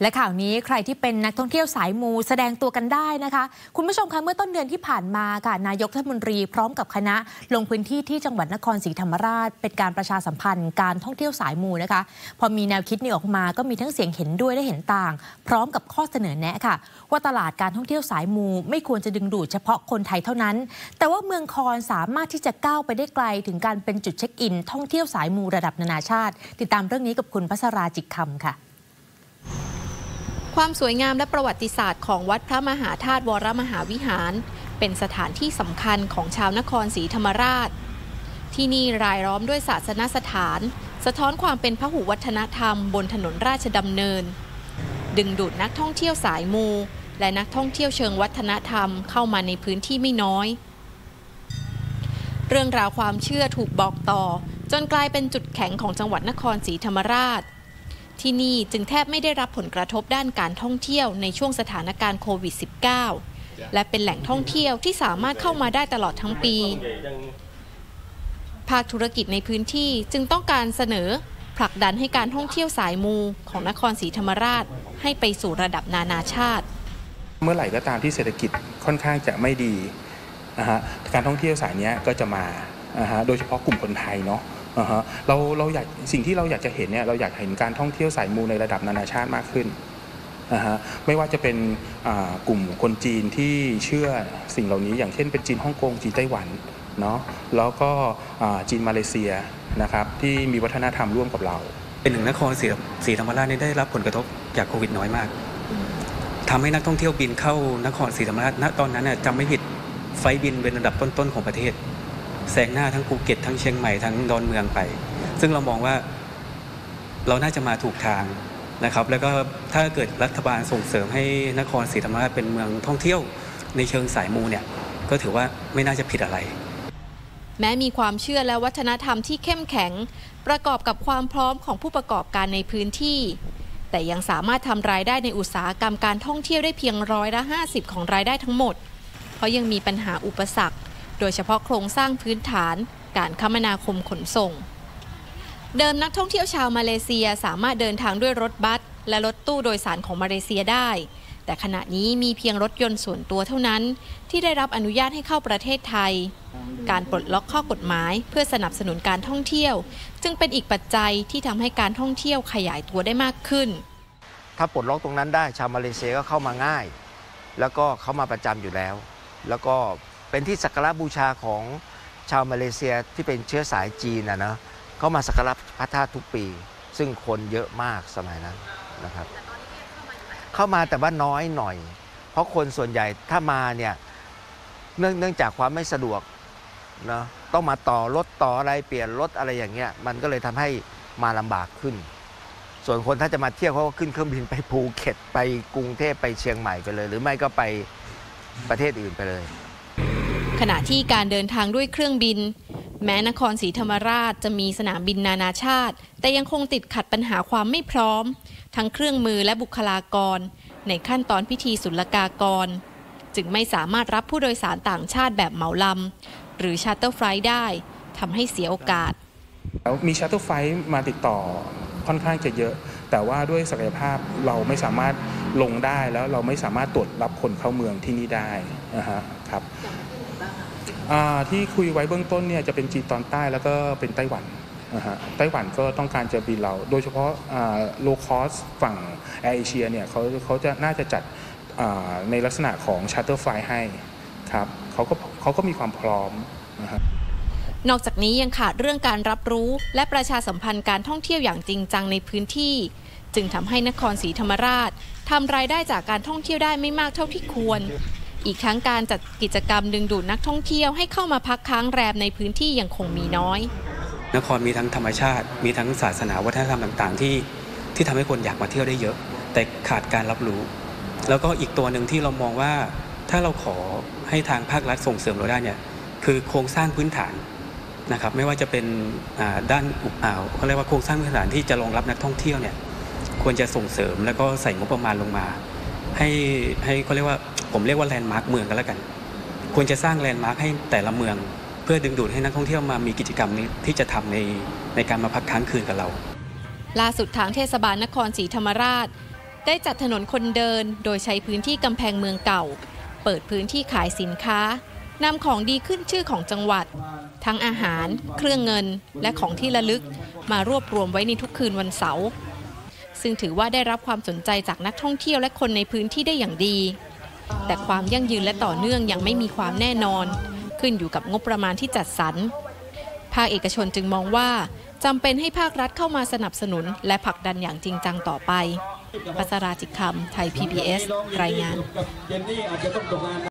และข่าวนี้ใครที่เป็นนักท่องเที่ยวสายมูแสดงตัวกันได้นะคะ คุณผู้ชมคะเมื่อต้นเดือนที่ผ่านมาค่ะนายกรัฐมนตรีพร้อมกับคณะ ลงพื้นที่ที่จังหวัดนครศรีธรรมราช เป็นการประชาสัมพันธ์การท่องเที่ยวสายมูนะคะ พอมีแนวคิดนี้ออกมาก็มีทั้งเสียงเห็นด้วยและเห็นต่าง พร้อมกับข้อเสนอแนะค่ะ ว่าตลาดการท่องเที่ยวสายมู ไม่ควรจะดึงดูดเฉพาะคนไทยเท่านั้น แต่ว่าเมืองคอนสามารถที่จะก้าวไปได้ไกล ถึงการเป็นจุดเช็คอิน ท่องเที่ยวสายมูระดับนานาชาติ ติดตามเรื่องนี้กับคุณพัชราจิตคำค่ะ ความสวยงามและประวัติศาสตร์ของวัดพระมหาธาตุวรมหาวิหาร เป็นสถานที่สำคัญของชาวนครศรีธรรมราช ที่นี่รายล้อมด้วยศาสนสถาน สะท้อนความเป็นพหุวัฒนธรรมบนถนนราชดำเนิน ดึงดูดนักท่องเที่ยวสายมู และนักท่องเที่ยวเชิงวัฒนธรรมเข้ามาในพื้นที่ไม่น้อย เรื่องราวความเชื่อถูกบอกต่อ จนกลายเป็นจุดแข็งของจังหวัดนครศรีธรรมราช ที่นี่จึงแทบไม่ได้รับผลกระทบด้านการท่องเที่ยวในช่วงสถานการณ์โควิด -19 และเป็นแหล่งท่องเที่ยวที่สามารถเข้ามาได้ตลอดทั้งปี ภาคธุรกิจในพื้นที่จึงต้องการเสนอผลักดันให้การท่องเที่ยวสายมูของนครศรีธรรมราช ให้ไปสู่ระดับนานาชาติ เมื่อไหร่ก็ตามที่เศรษฐกิจค่อนข้างจะไม่ดีนะฮะการท่องเที่ยวสายนี้ก็จะมานะฮะโดยเฉพาะกลุ่มคนไทยเนาะ ฮะเราเราอยากสิ่งที่เราอยากจะเห็นเนี่ยเราอยากเห็นการท่องเที่ยวสายมูในระดับนานาชาติมากขึ้นนะฮะไม่ว่าจะเป็นกลุ่มคนจีนที่เชื่อสิ่งเหล่านี้อย่างเช่นเป็นจีนฮ่องกงจีนไต้หวันเนาะแล้วก็จีนมาเลเซียนะครับที่มีวัฒนธรรมร่วมกับเรา เป็นหนึ่งนครศรีศรีธรรมราชได้รับผลกระทบจากโควิดน้อยมากทำให้นักท่องเที่ยวบินเข้านครศรีธรรมราชณตอนนั้นจำไม่ผิดไฟบินเป็นระดับต้นๆของประเทศ แซงหน้าทั้งภูเก็ตทั้งเชียงใหม่ทั้งดอนเมืองไป ซึ่งเรามองว่าเราน่าจะมาถูกทางนะครับ แล้วก็ถ้าเกิดรัฐบาลส่งเสริมให้นครศรีธรรมราชเป็นเมืองท่องเที่ยวในเชิงสายมูเนี่ยก็ถือว่าไม่น่าจะผิดอะไร แม้มีความเชื่อและวัฒนธรรมที่เข้มแข็ง ประกอบกับความพร้อมของผู้ประกอบการในพื้นที่ แต่ยังสามารถทำรายได้ในอุตสาหกรรมการท่องเที่ยวได้เพียงร้อยละ50 ของรายได้ทั้งหมด เพราะยังมีปัญหาอุปสรรค โดยเฉพาะโครงสร้างพื้นฐาน การคมนาคมขนส่ง เดิมนักท่องเที่ยวชาวมาเลเซียสามารถเดินทางด้วยรถบัสและรถตู้โดยสารของมาเลเซียได้ แต่ขณะนี้มีเพียงรถยนต์ส่วนตัวเท่านั้น ที่ได้รับอนุญาตให้เข้าประเทศไทย การปลดล็อกข้อกฎหมาย เพื่อสนับสนุนการท่องเที่ยว จึงเป็นอีกปัจจัยที่ทำให้การท่องเที่ยวขยายตัวได้มากขึ้น ถ้าปลดล็อกตรงนั้นได้ชาวมาเลเซียก็เข้ามาง่าย แล้วก็เข้ามาประจำอยู่แล้ว แล้วก็ เป็นที่สักการะบูชาของชาวมาเลเซียที่เป็นเชื้อสายจีนนะเนะเขามาสักการะพระธาตุทุกปี ซึ่งคนเยอะมากสมัยนั้นนะครับ เข้ามาแต่ว่าน้อยหน่อย เพราะคนส่วนใหญ่ถ้ามาเนี่ยเนื่องเนื่องจากความไม่สะดวกนะต้องมาต่อรถต่ออะไรเปลี่ยนรถอะไรอย่างเงี้ยมันก็เลยทำให้มาลำบากขึ้น ส่วนคนถ้าจะมาเที่ยวเขาก็ขึ้นเครื่องบินไปภูเก็ตไปกรุงเทพไปเชียงใหม่ไปเลย หรือไม่ก็ไปประเทศอื่นไปเลย ขณะที่การเดินทางด้วยเครื่องบิน แม้นครศรีธรรมราชจะมีสนามบินนานาชาติ แต่ยังคงติดขัดปัญหาความไม่พร้อม ทั้งเครื่องมือและบุคลากร ในขั้นตอนพิธีศุลกากร จึงไม่สามารถรับผู้โดยสารต่างชาติแบบเหมาลำหรือ charter flight ได้ทำให้เสียโอกาส แล้วมี charter flight มาติดต่อค่อนข้างจะเยอะ แต่ว่าด้วยศักยภาพเราไม่สามารถลงได้แล้วเราไม่สามารถตรวจรับคนเข้าเมืองที่นี่ได้ นะฮะครับที่คุยไว้เบื้องต้นเนี่ยจะเป็นจีนตอนใต้แล้วก็เป็นไต้หวันนะฮะไต้หวันก็ต้องการจะบินเรา โดยเฉพาะ low cost ฝั่งแอร์เอเชียเนี่ยเขาเขาจะน่าจะจัดในลักษณะของ charter flight ให้ครับเขาก็เขาก็มีความพร้อมนะฮะนอกจากนี้ยังขาดเรื่องการรับรู้ และประชาสัมพันธ์การท่องเที่ยวอย่างจริงจังในพื้นที่ จึงทำให้นครศรีธรรมราชทำรายได้จากการท่องเที่ยวได้ไม่มากเท่าที่ควร อีกทั้งการจัดกิจกรรมดึงดูดนักท่องเที่ยวให้เข้ามาพักค้างแรมในพื้นที่ยังคงมีน้อย นครมีทั้งธรรมชาติ มีทั้งศาสนาวัฒนธรรมต่างๆ ที่ที่ทำให้คนอยากมาเที่ยวได้เยอะ แต่ขาดการรับรู้ แล้วก็อีกตัวหนึ่งที่เรามองว่าถ้าเราขอให้ทางภาครัฐส่งเสริมเราได้เนี่ยคือโครงสร้างพื้นฐานนะครับไม่ว่าจะเป็นด้านอุปอ่าวเขาเรียกว่าโครงสร้างพื้นฐานที่จะรองรับนักท่องเที่ยวเนี่ยควรจะส่งเสริมแล้วก็ใส่งบประมาณลงมา ให้ให้เขาเรียกว่า ผมเรียกว่าแลนด์มาร์คเมืองกันแล้วกัน ควรจะสร้างแลนด์มาร์คให้แต่ละเมือง เพื่อดึงดูดให้นักท่องเที่ยวมามีกิจกรรมนี้ที่จะทำในในการมาพักค้างคืนกับเรา ล่าสุดทางเทศบาลนครศรีธรรมราช ได้จัดถนนคนเดิน โดยใช้พื้นที่กำแพงเมืองเก่า เปิดพื้นที่ขายสินค้านำของดีขึ้นชื่อของจังหวัด ทั้งอาหาร เครื่องเงิน และของที่ระลึกมารวบรวมไว้ในทุกคืนวันเสาร์ซึ่งถือว่าได้รับความสนใจจากนักท่องเที่ยวและคนในพื้นที่ได้อย่างดี แต่ความยั่งยืนและต่อเนื่องยังไม่มีความแน่นอน ขึ้นอยู่กับงบประมาณที่จัดสรรภาคเอกชนจึงมองว่าจำเป็นให้ภาครัฐเข้ามาสนับสนุน และผลักดันอย่างจริงจังต่อไปปัสราจิคคำไทย PBS รายงาน